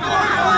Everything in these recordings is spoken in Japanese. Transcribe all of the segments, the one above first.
Get away!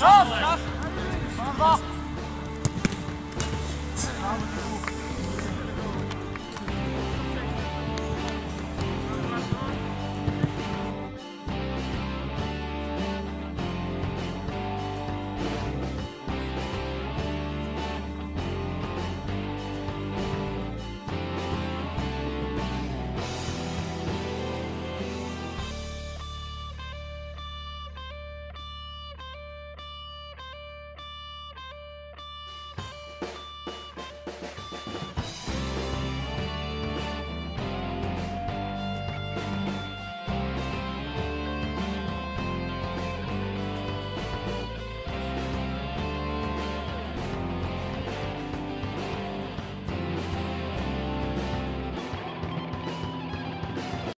Раз, раз. Два.